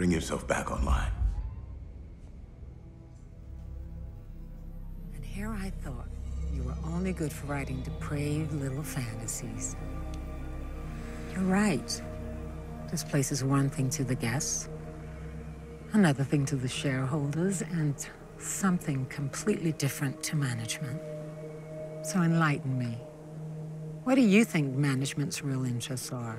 Bring yourself back online. And here I thought you were only good for writing depraved little fantasies. You're right. This place is one thing to the guests, another thing to the shareholders, and something completely different to management. So enlighten me. What do you think management's real interests are?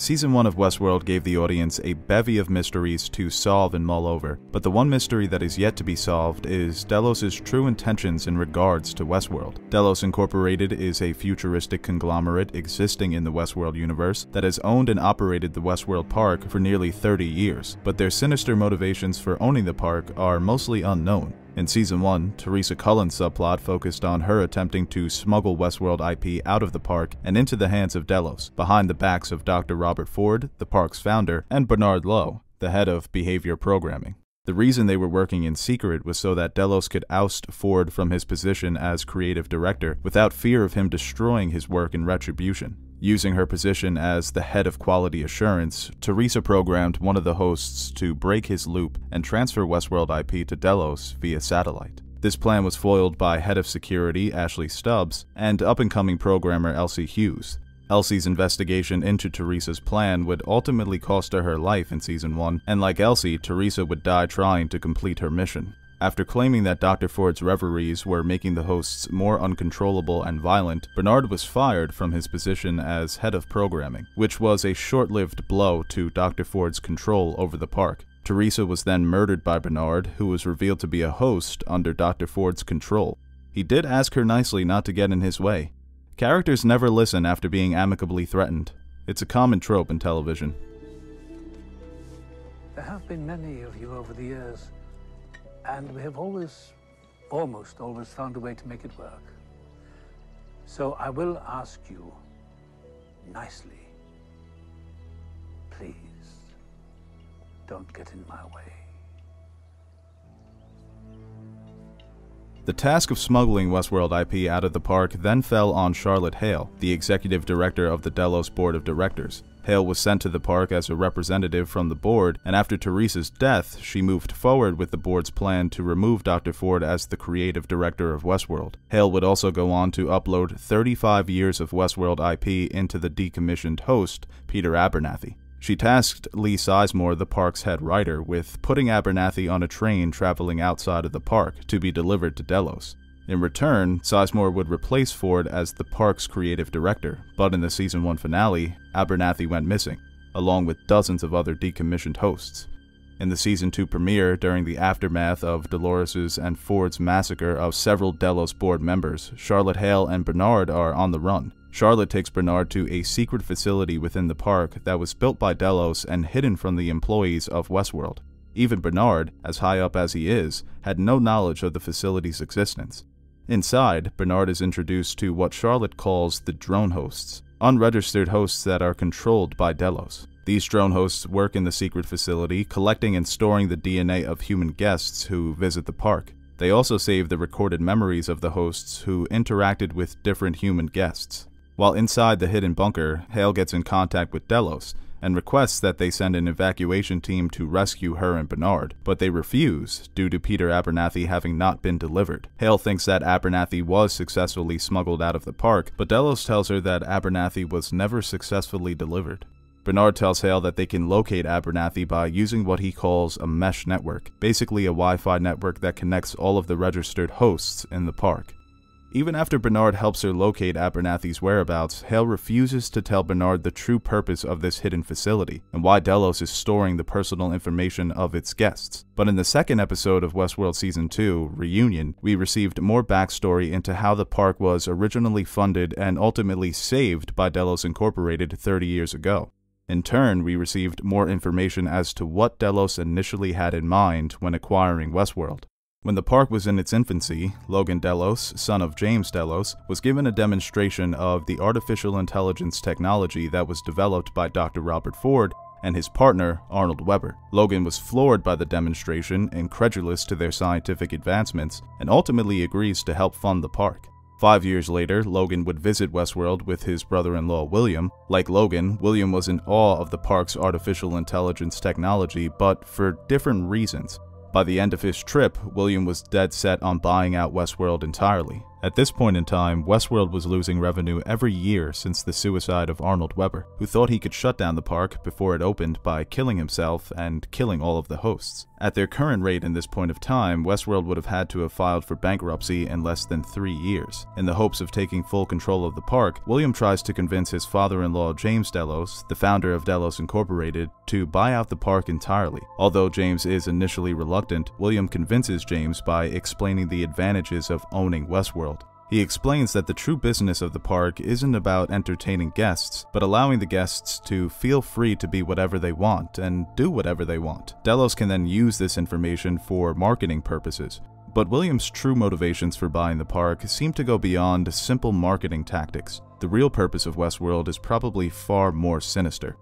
Season 1 of Westworld gave the audience a bevy of mysteries to solve and mull over, but the one mystery that is yet to be solved is Delos' true intentions in regards to Westworld. Delos Incorporated is a futuristic conglomerate existing in the Westworld universe that has owned and operated the Westworld Park for nearly 30 years, but their sinister motivations for owning the park are mostly unknown. In Season 1, Teresa Cullen's subplot focused on her attempting to smuggle Westworld IP out of the park and into the hands of Delos, behind the backs of Dr. Robert Ford, the park's founder, and Bernard Lowe, the head of behavior programming. The reason they were working in secret was so that Delos could oust Ford from his position as creative director without fear of him destroying his work in retribution. Using her position as the head of quality assurance, Teresa programmed one of the hosts to break his loop and transfer Westworld IP to Delos via satellite. This plan was foiled by head of security Ashley Stubbs and up and coming programmer Elsie Hughes. Elsie's investigation into Teresa's plan would ultimately cost her her life in Season 1, and like Elsie, Teresa would die trying to complete her mission. After claiming that Dr. Ford's reveries were making the hosts more uncontrollable and violent, Bernard was fired from his position as head of programming, which was a short lived blow to Dr. Ford's control over the park. Teresa was then murdered by Bernard, who was revealed to be a host under Dr. Ford's control. He did ask her nicely not to get in his way. Characters never listen after being amicably threatened. It's a common trope in television. There have been many of you over the years and we have always, almost always, found a way to make it work. So I will ask you nicely, please, don't get in my way. The task of smuggling Westworld IP out of the park then fell on Charlotte Hale, the executive director of the Delos Board of Directors. Hale was sent to the park as a representative from the board, and after Teresa's death, she moved forward with the board's plan to remove Dr. Ford as the creative director of Westworld. Hale would also go on to upload 35 years of Westworld IP into the decommissioned host, Peter Abernathy. She tasked Lee Sizemore, the park's head writer, with putting Abernathy on a train traveling outside of the park to be delivered to Delos. In return, Sizemore would replace Ford as the park's creative director, but in the season 1 finale, Abernathy went missing, along with dozens of other decommissioned hosts. In the season 2 premiere, during the aftermath of Dolores' and Ford's massacre of several Delos board members, Charlotte Hale and Bernard are on the run. Charlotte takes Bernard to a secret facility within the park that was built by Delos and hidden from the employees of Westworld. Even Bernard, as high up as he is, had no knowledge of the facility's existence. Inside, Bernard is introduced to what Charlotte calls the drone hosts, unregistered hosts that are controlled by Delos. These drone hosts work in the secret facility, collecting and storing the DNA of human guests who visit the park. They also save the recorded memories of the hosts who interacted with different human guests. While inside the hidden bunker, Hale gets in contact with Delos, and requests that they send an evacuation team to rescue her and Bernard, but they refuse due to Peter Abernathy having not been delivered. Hale thinks that Abernathy was successfully smuggled out of the park, but Delos tells her that Abernathy was never successfully delivered. Bernard tells Hale that they can locate Abernathy by using what he calls a mesh network, basically a Wi Fi network that connects all of the registered hosts in the park. Even after Bernard helps her locate Abernathy's whereabouts, Hale refuses to tell Bernard the true purpose of this hidden facility and why Delos is storing the personal information of its guests. But in the second episode of Westworld Season 2, Reunion, we received more backstory into how the park was originally funded and ultimately saved by Delos Incorporated 30 years ago. In turn, we received more information as to what Delos initially had in mind when acquiring Westworld. When the park was in its infancy, Logan Delos, son of James Delos, was given a demonstration of the artificial intelligence technology that was developed by Dr. Robert Ford and his partner, Arnold Weber. Logan was floored by the demonstration, incredulous to their scientific advancements, and ultimately agrees to help fund the park. Five years later, Logan would visit Westworld with his brother in law William. Like Logan, William was in awe of the park's artificial intelligence technology, but for different reasons. By the end of his trip, William was dead set on buying out Westworld entirely. At this point in time, Westworld was losing revenue every year since the suicide of Arnold Weber, who thought he could shut down the park before it opened by killing himself and killing all of the hosts. At their current rate in this point of time, Westworld would have had to have filed for bankruptcy in less than three years. In the hopes of taking full control of the park, William tries to convince his father-in-law James Delos, the founder of Delos Incorporated, to buy out the park entirely. Although James is initially reluctant, William convinces James by explaining the advantages of owning Westworld he explains that the true business of the park isn't about entertaining guests, but allowing the guests to feel free to be whatever they want and do whatever they want. Delos can then use this information for marketing purposes. But Williams' true motivations for buying the park seem to go beyond simple marketing tactics. The real purpose of Westworld is probably far more sinister.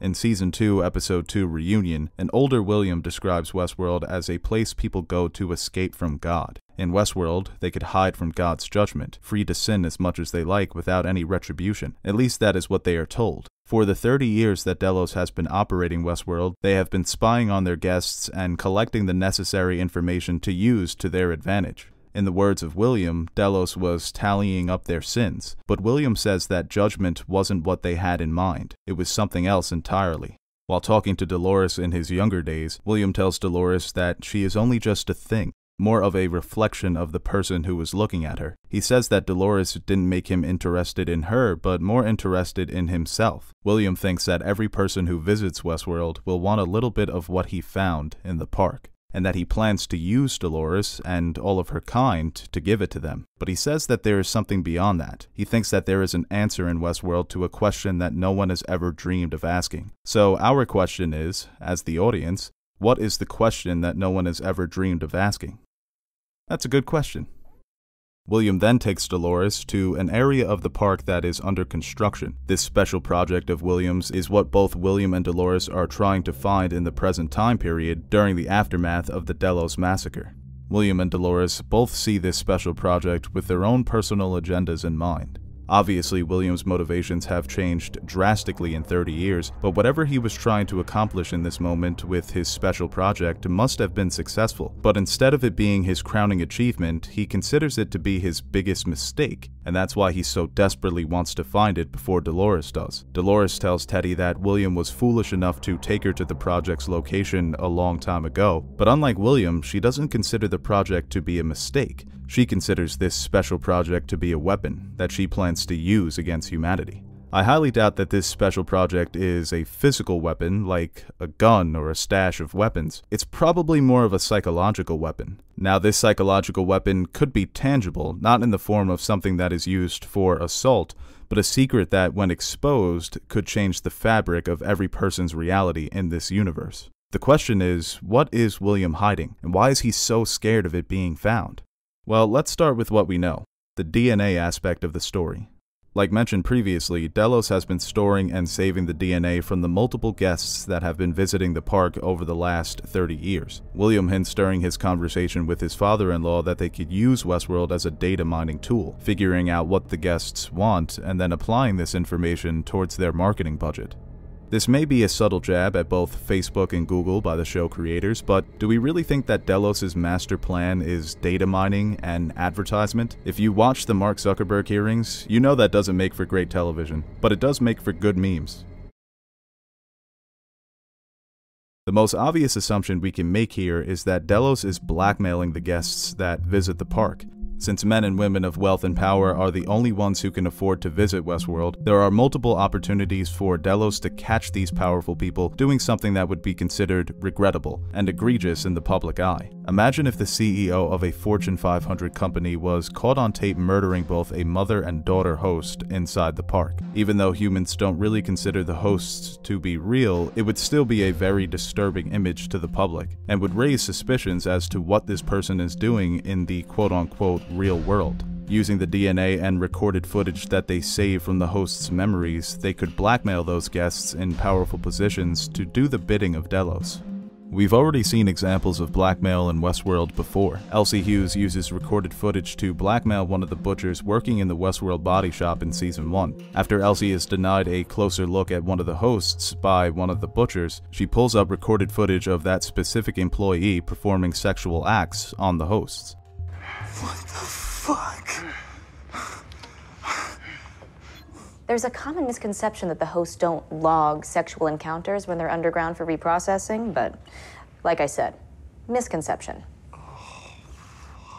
In Season 2, Episode 2 Reunion, an older William describes Westworld as a place people go to escape from God. In Westworld, they could hide from God's judgment, free to sin as much as they like without any retribution. At least that is what they are told. For the 30 years that Delos has been operating Westworld, they have been spying on their guests and collecting the necessary information to use to their advantage. In the words of William, Delos was tallying up their sins, but William says that judgment wasn't what they had in mind, it was something else entirely. While talking to Dolores in his younger days, William tells Dolores that she is only just a thing, more of a reflection of the person who was looking at her. He says that Dolores didn't make him interested in her, but more interested in himself. William thinks that every person who visits Westworld will want a little bit of what he found in the park and that he plans to use Dolores and all of her kind to give it to them. But he says that there is something beyond that. He thinks that there is an answer in Westworld to a question that no one has ever dreamed of asking. So our question is, as the audience, what is the question that no one has ever dreamed of asking? That's a good question. William then takes Dolores to an area of the park that is under construction. This special project of William's is what both William and Dolores are trying to find in the present time period during the aftermath of the Delos massacre. William and Dolores both see this special project with their own personal agendas in mind. Obviously, Williams' motivations have changed drastically in 30 years, but whatever he was trying to accomplish in this moment with his special project must have been successful. But instead of it being his crowning achievement, he considers it to be his biggest mistake, and that's why he so desperately wants to find it before Dolores does. Dolores tells Teddy that William was foolish enough to take her to the project's location a long time ago, but unlike William, she doesn't consider the project to be a mistake. She considers this special project to be a weapon that she plans to use against humanity. I highly doubt that this special project is a physical weapon like a gun or a stash of weapons. It's probably more of a psychological weapon. Now, this psychological weapon could be tangible, not in the form of something that is used for assault, but a secret that, when exposed, could change the fabric of every person's reality in this universe. The question is, what is William hiding, and why is he so scared of it being found? Well, let's start with what we know the DNA aspect of the story. Like mentioned previously, Delos has been storing and saving the DNA from the multiple guests that have been visiting the park over the last 30 years. William hints during his conversation with his father-in-law that they could use Westworld as a data mining tool, figuring out what the guests want and then applying this information towards their marketing budget. This may be a subtle jab at both Facebook and Google by the show creators, but do we really think that Delos' master plan is data mining and advertisement? If you watch the Mark Zuckerberg hearings, you know that doesn't make for great television, but it does make for good memes. The most obvious assumption we can make here is that Delos is blackmailing the guests that visit the park. Since men and women of wealth and power are the only ones who can afford to visit Westworld, there are multiple opportunities for Delos to catch these powerful people doing something that would be considered regrettable and egregious in the public eye. Imagine if the CEO of a Fortune 500 company was caught on tape murdering both a mother and daughter host inside the park. Even though humans don't really consider the hosts to be real, it would still be a very disturbing image to the public and would raise suspicions as to what this person is doing in the quote unquote real world. Using the DNA and recorded footage that they save from the host's memories, they could blackmail those guests in powerful positions to do the bidding of Delos. We've already seen examples of blackmail in Westworld before. Elsie Hughes uses recorded footage to blackmail one of the butchers working in the Westworld body shop in season 1. After Elsie is denied a closer look at one of the hosts by one of the butchers, she pulls up recorded footage of that specific employee performing sexual acts on the hosts. What the fuck? There's a common misconception that the hosts don't log sexual encounters when they're underground for reprocessing, but like I said, misconception.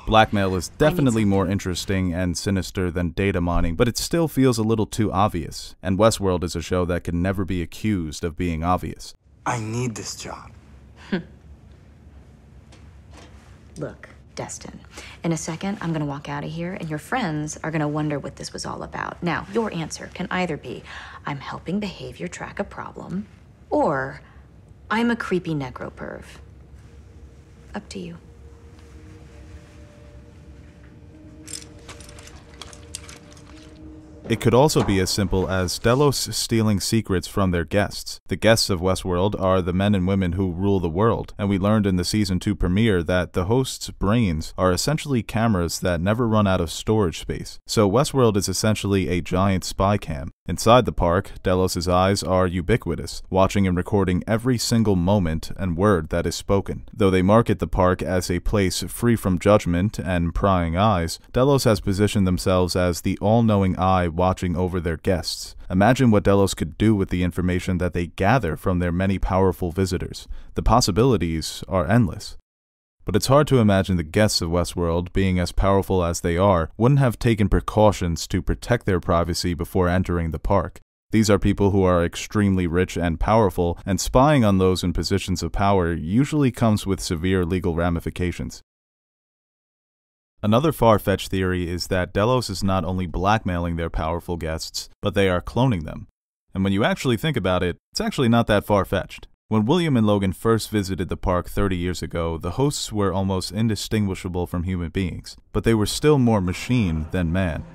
Blackmail is definitely more interesting and sinister than data mining, but it still feels a little too obvious. And Westworld is a show that can never be accused of being obvious. I need this job. Look, Destin. In a second, I'm gonna walk out of here, and your friends are gonna wonder what this was all about. Now, your answer can either be I'm helping behavior track a problem, or I'm a creepy necroperv. Up to you. It could also be as simple as Delos stealing secrets from their guests. The guests of Westworld are the men and women who rule the world, and we learned in the season 2 premiere that the hosts' brains are essentially cameras that never run out of storage space. So Westworld is essentially a giant spy cam. Inside the park, Delos' eyes are ubiquitous, watching and recording every single moment and word that is spoken. Though they market the park as a place free from judgment and prying eyes, Delos has positioned themselves as the all-knowing eye watching over their guests. Imagine what Delos could do with the information that they gather from their many powerful visitors. The possibilities are endless. But it's hard to imagine the guests of Westworld, being as powerful as they are, wouldn't have taken precautions to protect their privacy before entering the park. These are people who are extremely rich and powerful, and spying on those in positions of power usually comes with severe legal ramifications. Another far fetched theory is that Delos is not only blackmailing their powerful guests, but they are cloning them. And when you actually think about it, it's actually not that far fetched. When William and Logan first visited the park 30 years ago, the hosts were almost indistinguishable from human beings, but they were still more machine than man.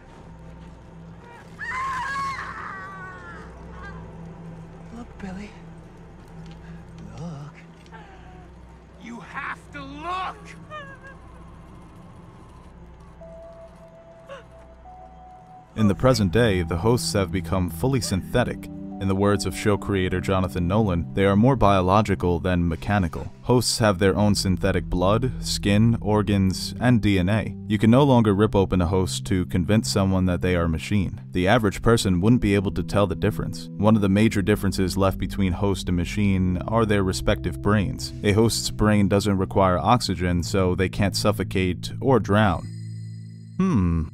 In the present day, the hosts have become fully synthetic. In the words of show creator Jonathan Nolan, they are more biological than mechanical. Hosts have their own synthetic blood, skin, organs, and DNA. You can no longer rip open a host to convince someone that they are a machine. The average person wouldn't be able to tell the difference. One of the major differences left between host and machine are their respective brains. A host's brain doesn't require oxygen, so they can't suffocate or drown. Hmm,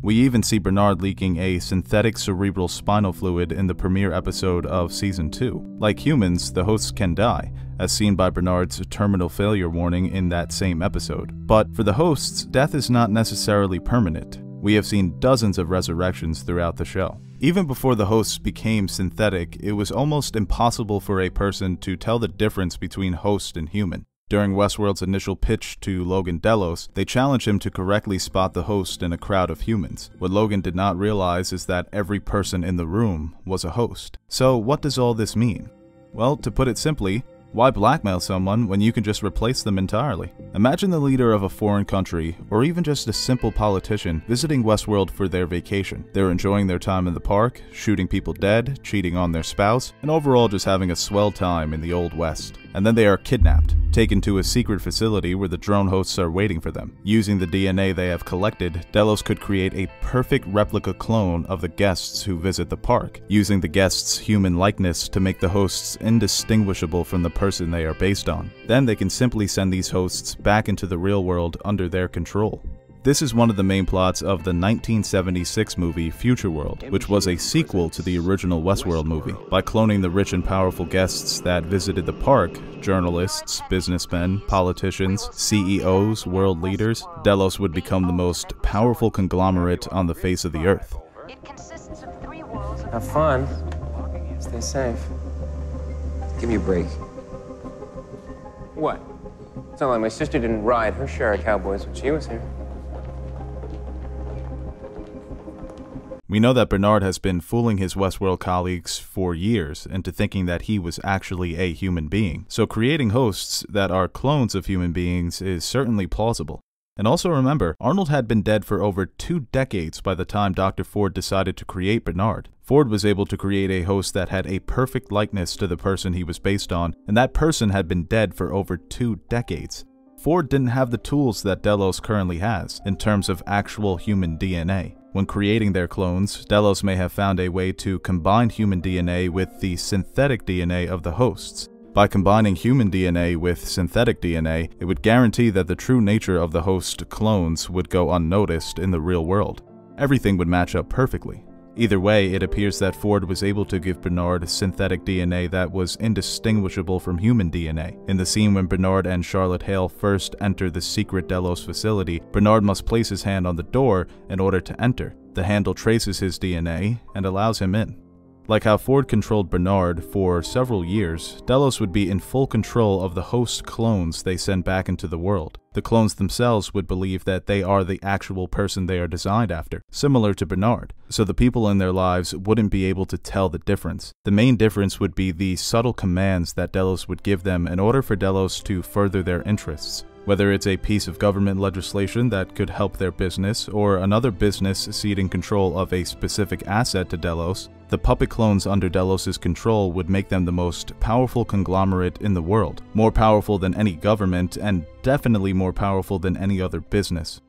we even see Bernard leaking a synthetic cerebral spinal fluid in the premiere episode of Season 2. Like humans, the hosts can die, as seen by Bernard's terminal failure warning in that same episode. But for the hosts, death is not necessarily permanent. We have seen dozens of resurrections throughout the show. Even before the hosts became synthetic, it was almost impossible for a person to tell the difference between host and human. During Westworld's initial pitch to Logan Delos, they challenge him to correctly spot the host in a crowd of humans. What Logan did not realize is that every person in the room was a host. So, what does all this mean? Well, to put it simply, why blackmail someone when you can just replace them entirely? Imagine the leader of a foreign country, or even just a simple politician, visiting Westworld for their vacation. They're enjoying their time in the park, shooting people dead, cheating on their spouse, and overall just having a swell time in the Old West. And then they are kidnapped, taken to a secret facility where the drone hosts are waiting for them. Using the DNA they have collected, Delos could create a perfect replica clone of the guests who visit the park, using the guests' human likeness to make the hosts indistinguishable from the person they are based on. Then they can simply send these hosts back into the real world under their control. This is one of the main plots of the 1976 movie Futureworld, which was a sequel to the original Westworld movie. By cloning the rich and powerful guests that visited the park, journalists, businessmen, politicians, CEOs, world leaders, Delos would become the most powerful conglomerate on the face of the earth. It consists of three worlds. Have fun. Stay safe. Give me a break. What? It's not like my sister didn't ride her share of cowboys when she was here. We know that Bernard has been fooling his Westworld colleagues for years into thinking that he was actually a human being, so creating hosts that are clones of human beings is certainly plausible. And also remember, Arnold had been dead for over two decades by the time Dr. Ford decided to create Bernard. Ford was able to create a host that had a perfect likeness to the person he was based on, and that person had been dead for over two decades. Ford didn't have the tools that Delos currently has in terms of actual human DNA. When creating their clones, Delos may have found a way to combine human DNA with the synthetic DNA of the hosts. By combining human DNA with synthetic DNA, it would guarantee that the true nature of the host clones would go unnoticed in the real world. Everything would match up perfectly. Either way, it appears that Ford was able to give Bernard a synthetic DNA that was indistinguishable from human DNA. In the scene when Bernard and Charlotte Hale first enter the secret Delos facility, Bernard must place his hand on the door in order to enter. The handle traces his DNA and allows him in. Like how Ford controlled Bernard for several years, Delos would be in full control of the host clones they send back into the world. The clones themselves would believe that they are the actual person they are designed after, similar to Bernard, so the people in their lives wouldn't be able to tell the difference. The main difference would be the subtle commands that Delos would give them in order for Delos to further their interests. Whether it's a piece of government legislation that could help their business, or another business ceding control of a specific asset to Delos, the puppet clones under Delos' control would make them the most powerful conglomerate in the world, more powerful than any government, and definitely more powerful than any other business.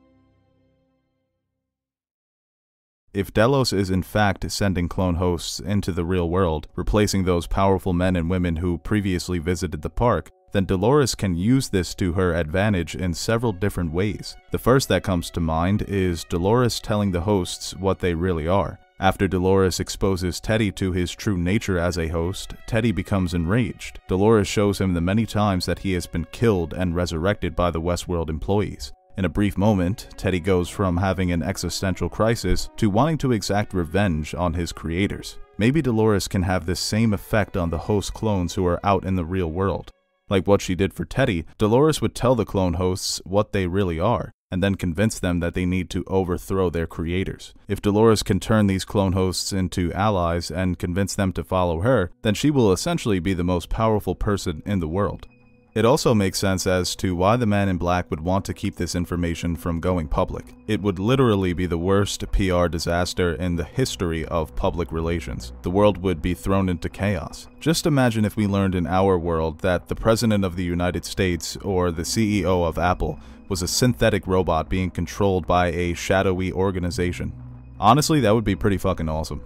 If Delos is in fact sending clone hosts into the real world, replacing those powerful men and women who previously visited the park, then Dolores can use this to her advantage in several different ways. The first that comes to mind is Dolores telling the hosts what they really are. After Dolores exposes Teddy to his true nature as a host, Teddy becomes enraged. Dolores shows him the many times that he has been killed and resurrected by the Westworld employees. In a brief moment, Teddy goes from having an existential crisis to wanting to exact revenge on his creators. Maybe Dolores can have this same effect on the host clones who are out in the real world. Like what she did for Teddy, Dolores would tell the clone hosts what they really are, and then convince them that they need to overthrow their creators. If Dolores can turn these clone hosts into allies and convince them to follow her, then she will essentially be the most powerful person in the world. It also makes sense as to why the man in black would want to keep this information from going public. It would literally be the worst PR disaster in the history of public relations. The world would be thrown into chaos. Just imagine if we learned in our world that the President of the United States or the CEO of Apple was a synthetic robot being controlled by a shadowy organization. Honestly, that would be pretty fucking awesome.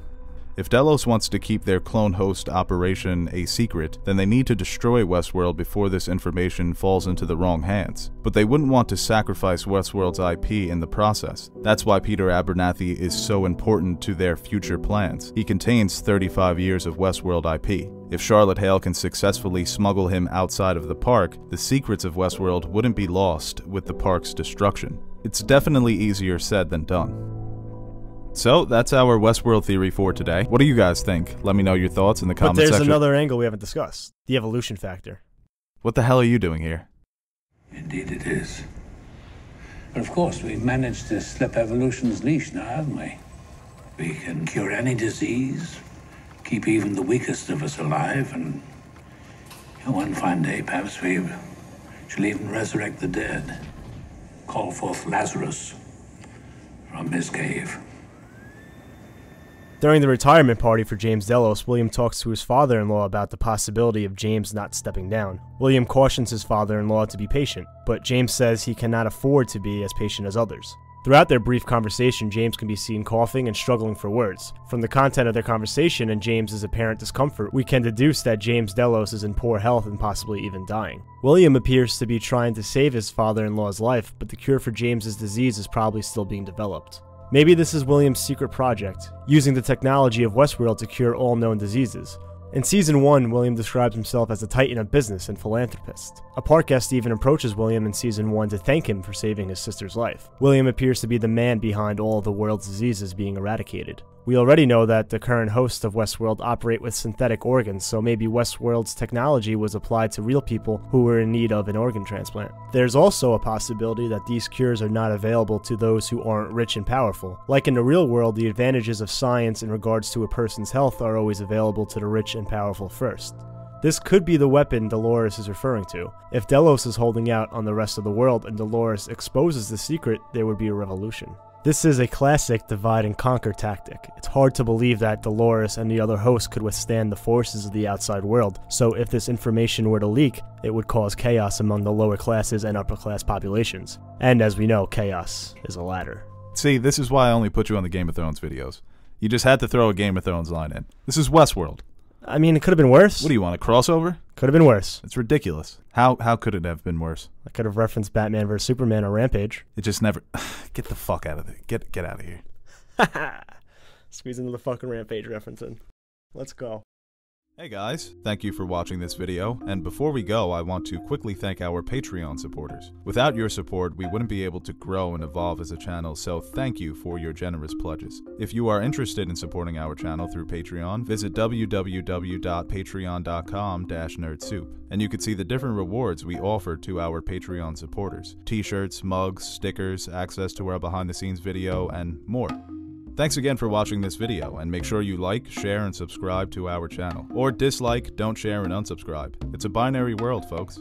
If Delos wants to keep their clone host operation a secret, then they need to destroy Westworld before this information falls into the wrong hands. But they wouldn't want to sacrifice Westworld's IP in the process. That's why Peter Abernathy is so important to their future plans. He contains 35 years of Westworld IP. If Charlotte Hale can successfully smuggle him outside of the park, the secrets of Westworld wouldn't be lost with the park's destruction. It's definitely easier said than done. So that's our Westworld theory for today. What do you guys think? Let me know your thoughts in the But comments there's section. another angle we haven't discussed the evolution factor. What the hell are you doing here? Indeed it is. But of course, we've managed to slip evolution's leash now, haven't we? We can cure any disease, keep even the weakest of us alive, and one fine day, perhaps we shall even resurrect the dead, call forth Lazarus from his cave. During the retirement party for James Delos, William talks to his father in law about the possibility of James not stepping down. William cautions his father in law to be patient, but James says he cannot afford to be as patient as others. Throughout their brief conversation, James can be seen coughing and struggling for words. From the content of their conversation and James's apparent discomfort, we can deduce that James Delos is in poor health and possibly even dying. William appears to be trying to save his father in law's life, but the cure for James's disease is probably still being developed. Maybe this is William's secret project, using the technology of Westworld to cure all known diseases. In season 1, William describes himself as a titan of business and philanthropist. A park guest even approaches William in season 1 to thank him for saving his sister's life. William appears to be the man behind all of the world's diseases being eradicated. We already know that the current hosts of Westworld operate with synthetic organs, so maybe Westworld's technology was applied to real people who were in need of an organ transplant. There's also a possibility that these cures are not available to those who aren't rich and powerful. Like in the real world, the advantages of science in regards to a person's health are always available to the rich and powerful first. This could be the weapon Dolores is referring to. If Delos is holding out on the rest of the world and Dolores exposes the secret, there would be a revolution. This is a classic divide and conquer tactic. It's hard to believe that Dolores and the other hosts could withstand the forces of the outside world, so if this information were to leak, it would cause chaos among the lower classes and upper class populations. And as we know, chaos is a ladder. See, this is why I only put you on the Game of Thrones videos. You just had to throw a Game of Thrones line in. This is Westworld. I mean, it could have been worse. What do you want, a crossover? Could have been worse. It's ridiculous. How how could it have been worse? I could have referenced Batman vs Superman or Rampage. It just never. Get the fuck out of there. Get get out of here. Squeeze into the fucking Rampage referencing. Let's go. Hey guys, thank you for watching this video, and before we go, I want to quickly thank our Patreon supporters. Without your support, we wouldn't be able to grow and evolve as a channel, so thank you for your generous pledges. If you are interested in supporting our channel through Patreon, visit www.patreon.com nerdsoup, and you can see the different rewards we offer to our Patreon supporters. T-shirts, mugs, stickers, access to our behind-the-scenes video, and more. Thanks again for watching this video, and make sure you like, share, and subscribe to our channel. Or dislike, don't share, and unsubscribe. It's a binary world, folks.